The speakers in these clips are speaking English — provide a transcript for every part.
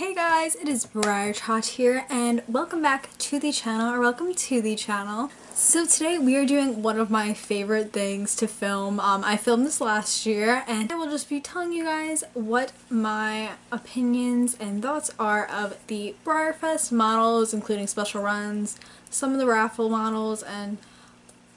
Hey guys, it is Breyer Trot here and welcome back to the channel or welcome to the channel. So today we are doing one of my favorite things to film. Um, I filmed this last year and I will just be telling you guys what my opinions and thoughts are of the Breyerfest models including special runs, some of the raffle models, and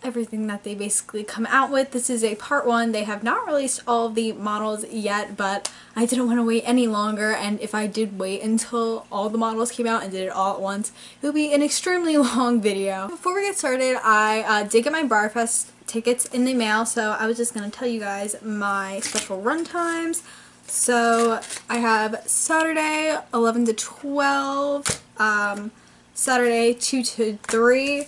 everything that they basically come out with. This is a part one. They have not released all the models yet, but I didn't want to wait any longer, and if I did wait until all the models came out and did it all at once, it would be an extremely long video. Before we get started, I uh, did get my Breyerfest tickets in the mail, so I was just going to tell you guys my special run times. So I have Saturday 11 to 12, um, Saturday 2 to 3,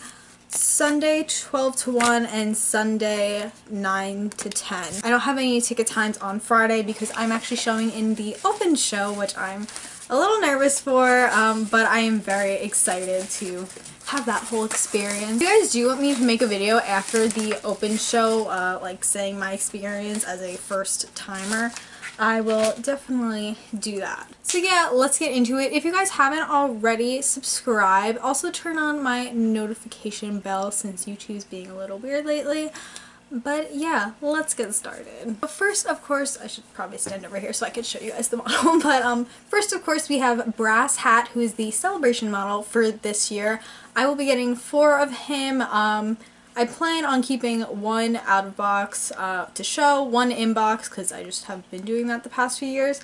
Sunday 12 to 1 and Sunday 9 to 10. I don't have any ticket times on Friday because I'm actually showing in the open show which I'm a little nervous for um, but I am very excited to have that whole experience. If you guys do want me to make a video after the open show uh, like saying my experience as a first timer I will definitely do that. So yeah, let's get into it. If you guys haven't already, subscribe. Also turn on my notification bell since YouTube's being a little weird lately. But yeah, let's get started. First, of course, I should probably stand over here so I can show you guys the model. But um, first, of course, we have Brass Hat, who is the celebration model for this year. I will be getting four of him. Um, I plan on keeping one out of box uh, to show, one inbox because I just have been doing that the past few years.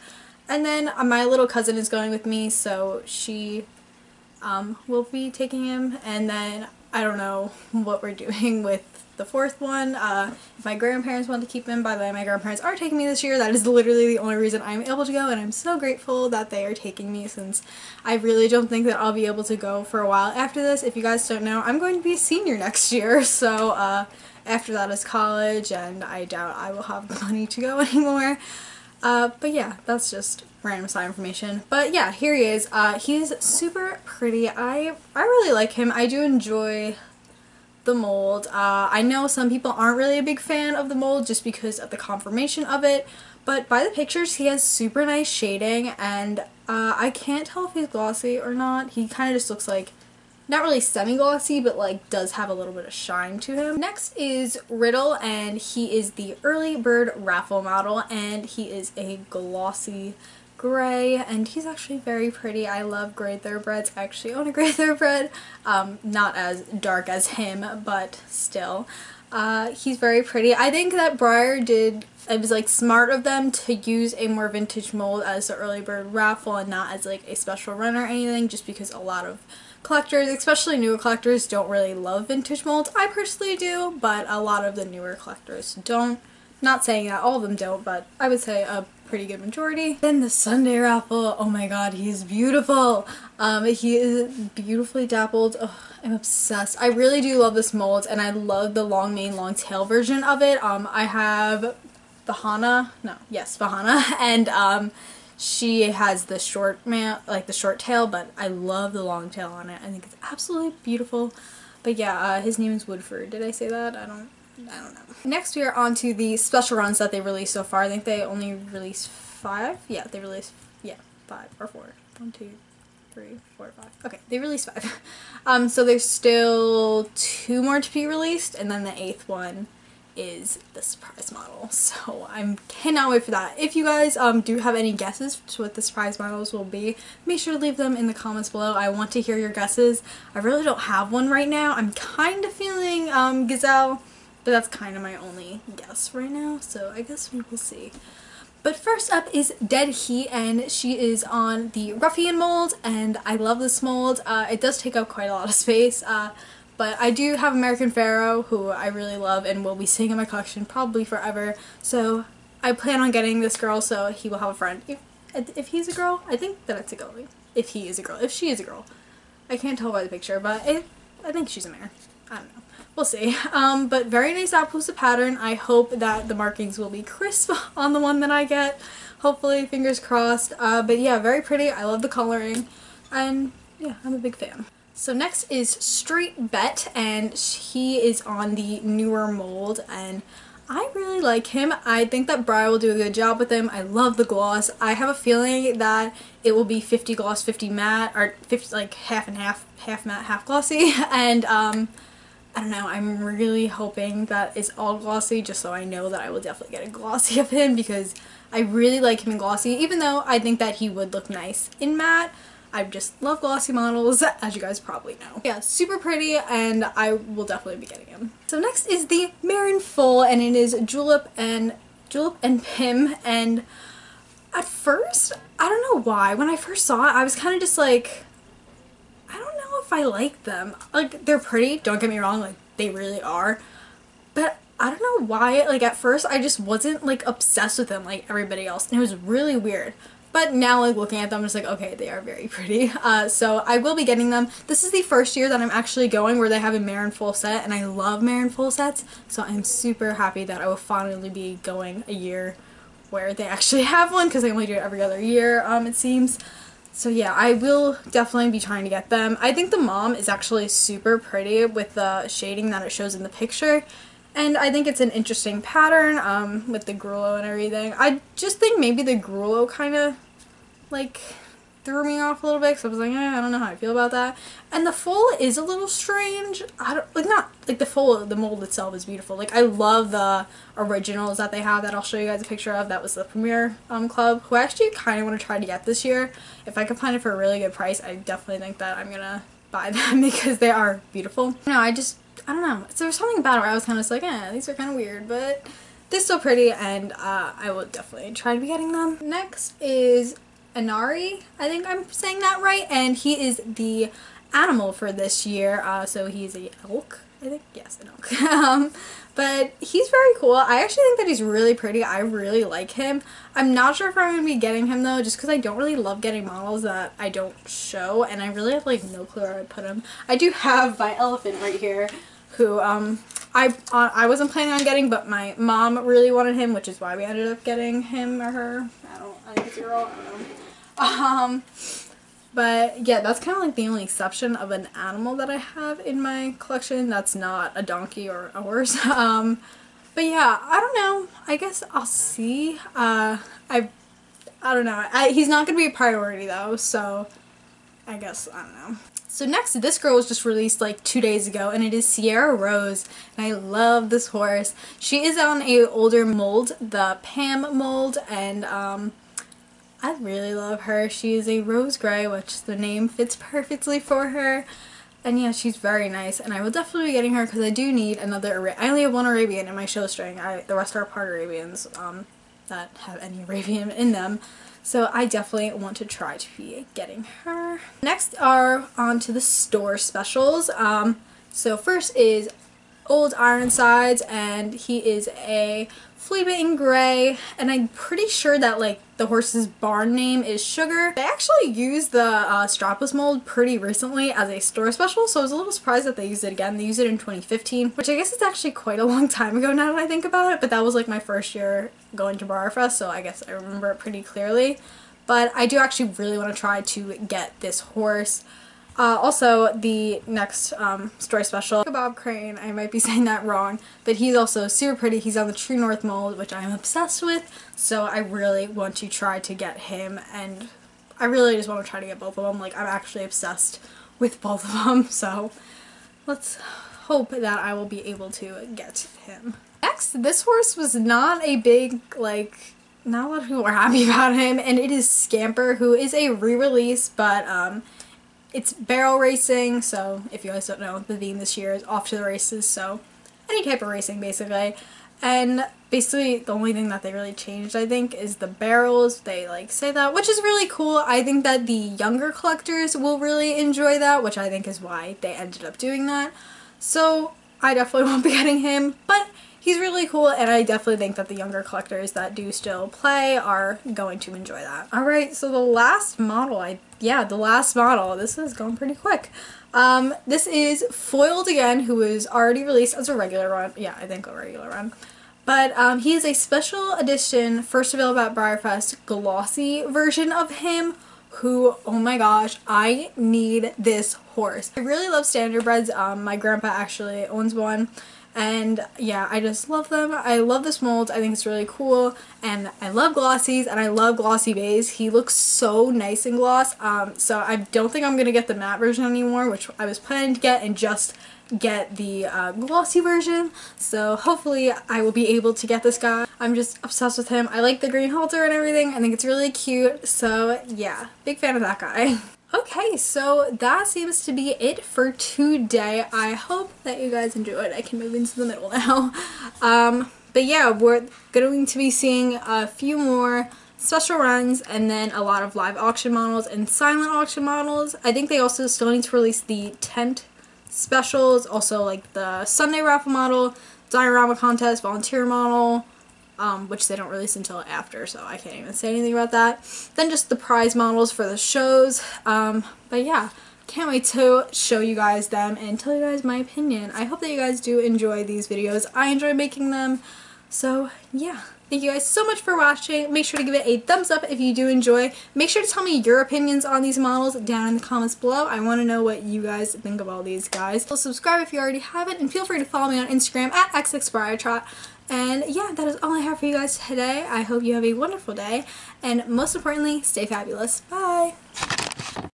And then uh, my little cousin is going with me so she um, will be taking him and then I don't know what we're doing with the fourth one. Uh, if my grandparents want to keep him, by the way, my grandparents are taking me this year. That is literally the only reason I'm able to go, and I'm so grateful that they are taking me since I really don't think that I'll be able to go for a while after this. If you guys don't know, I'm going to be a senior next year, so uh, after that is college, and I doubt I will have the money to go anymore. Uh, but yeah, that's just random side information. But yeah, here he is. Uh, he's super pretty. I I really like him. I do enjoy the mold. Uh, I know some people aren't really a big fan of the mold just because of the conformation of it, but by the pictures he has super nice shading and uh, I can't tell if he's glossy or not. He kind of just looks like, not really semi-glossy, but like does have a little bit of shine to him. Next is Riddle and he is the early bird raffle model and he is a glossy gray and he's actually very pretty. I love gray thoroughbreds. I actually own a gray thoroughbred. Um, not as dark as him, but still. Uh, he's very pretty. I think that Breyer did, it was like smart of them to use a more vintage mold as the early bird raffle and not as like a special run or anything just because a lot of collectors, especially newer collectors, don't really love vintage molds. I personally do, but a lot of the newer collectors don't. Not saying that all of them don't, but I would say a pretty good majority. Then the Sunday raffle, oh my god, he is beautiful. Um, he is beautifully dappled. I'm obsessed. I really do love this mold and I love the long mane, long tail version of it. Um, I have Vahana, no, yes, Vahana, and um, she has the short man, like the short tail, but I love the long tail on it. I think it's absolutely beautiful. But yeah, uh, his name is Woodford. Did I say that? I don't I don't know. Next we are on to the special runs that they released so far. I think they only released five. Yeah, they released, yeah, five or four. One, two, three, four, five. Okay, they released five. um, so there's still two more to be released, and then the eighth one is the surprise model. So I cannot wait for that. If you guys um, do have any guesses to what the surprise models will be, make sure to leave them in the comments below. I want to hear your guesses. I really don't have one right now. I'm kind of feeling um, Gazelle but that's kind of my only guess right now, so I guess we will see. But first up is Dead Heat, and she is on the Ruffian mold, and I love this mold. Uh, it does take up quite a lot of space, uh, but I do have American Pharoah, who I really love and will be staying in my collection probably forever, so I plan on getting this girl so he will have a friend. If, if he's a girl, I think that it's a girl. If he is a girl. If she is a girl. I can't tell by the picture, but it, I think she's a mare. I don't know. We'll see. Um, but very nice Appaloosa pattern. I hope that the markings will be crisp on the one that I get. Hopefully, fingers crossed. Uh, but yeah, very pretty. I love the coloring. And yeah, I'm a big fan. So next is Street Bet, and he is on the newer mold, and I really like him. I think that Breyer will do a good job with him. I love the gloss. I have a feeling that it will be 50 gloss, 50 matte, or 50, like half and half, half matte, half glossy. And um, I don't know, I'm really hoping that it's all glossy just so I know that I will definitely get a glossy of him because I really like him in glossy, even though I think that he would look nice in matte. I just love glossy models, as you guys probably know. Yeah, super pretty, and I will definitely be getting him. So next is the Mare and Foal, and it is Julep and Julep and Pim, and at first, I don't know why, when I first saw it, I was kind of just like, I don't know if I like them. Like, they're pretty, don't get me wrong, like, they really are, but I don't know why, like, at first, I just wasn't, like, obsessed with them like everybody else, and it was really weird. But now like looking at them, I'm just like, okay, they are very pretty. Uh, so I will be getting them. This is the first year that I'm actually going where they have a mare and foal set and I love mare and foal sets. So I'm super happy that I will finally be going a year where they actually have one because they only do it every other year, um, it seems. So yeah, I will definitely be trying to get them. I think the mom is actually super pretty with the shading that it shows in the picture. And I think it's an interesting pattern um, with the Grullo and everything. I just think maybe the Grullo kind of like threw me off a little bit because I was like, eh, I don't know how I feel about that. And the full is a little strange. I don't like not like the full the mold itself is beautiful. Like I love the originals that they have that I'll show you guys a picture of. That was the Premier um, Club who I actually kind of want to try to get this year. If I can find it for a really good price, I definitely think that I'm gonna buy them because they are beautiful. No, I just I don't know. So there's something about it where I was kind of like, eh, these are kind of weird, but they're still pretty and uh, I will definitely try to be getting them. Next is Inari, I think I'm saying that right, and he is the animal for this year, uh, so he's a elk, I think, yes, an elk. um, but he's very cool. I actually think that he's really pretty. I really like him. I'm not sure if I'm going to be getting him though, just because I don't really love getting models that I don't show, and I really have like no clue where I would put him. I do have my elephant right here, who um I uh, I wasn't planning on getting, but my mom really wanted him, which is why we ended up getting him or her. I don't. I think it's a girl. Um, but yeah, that's kind of like the only exception of an animal that I have in my collection that's not a donkey or a horse. Um, but yeah, I don't know. I guess I'll see. Uh, I, I don't know. I, he's not going to be a priority though, so I guess, I don't know. So next, this girl was just released like two days ago and it is Sierra Rose and I love this horse. She is on a older mold, the Pam mold and um, I really love her. She is a rose gray, which the name fits perfectly for her. And yeah, she's very nice, and I will definitely be getting her because I do need another I only have one Arabian in my show string. I, the rest are part Arabians um, that have any Arabian in them. So I definitely want to try to be getting her. Next are on to the store specials. Um, so first is Old Ironsides, and he is a Flea in Gray, and I'm pretty sure that like the horse's barn name is Sugar. They actually used the uh, strapless mold pretty recently as a store special, so I was a little surprised that they used it again. They used it in 2015, which I guess is actually quite a long time ago now that I think about it, but that was like my first year going to BreyerFest, so I guess I remember it pretty clearly. But I do actually really want to try to get this horse. Uh, also, the next um, story special, Bob Crane, I might be saying that wrong, but he's also super pretty. He's on the True North mold, which I'm obsessed with, so I really want to try to get him, and I really just want to try to get both of them. Like, I'm actually obsessed with both of them, so let's hope that I will be able to get him. Next, this horse was not a big, like, not a lot of people were happy about him, and it is Scamper, who is a re-release, but um, it's barrel racing, so if you guys don't know, the theme this year is off to the races, so any type of racing basically. And basically the only thing that they really changed I think is the barrels. They like say that, which is really cool. I think that the younger collectors will really enjoy that, which I think is why they ended up doing that. So I definitely won't be getting him, but he's really cool and I definitely think that the younger collectors that do still play are going to enjoy that. Alright, so the last model, I yeah, the last model, this is going pretty quick. Um, this is Foiled again, who was already released as a regular run. Yeah, I think a regular run. But um, he is a special edition, first available at BreyerFest, glossy version of him who, oh my gosh, I need this horse. I really love standardbreds. Um, my grandpa actually owns one and yeah I just love them. I love this mold. I think it's really cool. And I love glossies and I love glossy base he looks so nice in gloss. Um, so I don't think I'm gonna get the matte version anymore which I was planning to get and just get the uh, glossy version. So hopefully I will be able to get this guy. I'm just obsessed with him. I like the green halter and everything. I think it's really cute. So yeah big fan of that guy Okay, so that seems to be it for today. I hope that you guys enjoyed. I can move into the middle now. Um, but yeah, we're going to be seeing a few more special runs and then a lot of live auction models and silent auction models. I think they also still need to release the tent specials, also like the Sunday raffle model, diorama contest, volunteer model, um, which they don't release until after, so I can't even say anything about that. Then just the prize models for the shows. Um, but yeah, can't wait to show you guys them and tell you guys my opinion. I hope that you guys do enjoy these videos. I enjoy making them. So yeah, thank you guys so much for watching. Make sure to give it a thumbs up if you do enjoy. Make sure to tell me your opinions on these models down in the comments below. I want to know what you guys think of all these guys. So subscribe if you already haven't and feel free to follow me on Instagram at xxbreyertrot. And yeah, that is all I have for you guys today. I hope you have a wonderful day. And most importantly, stay fabulous. Bye!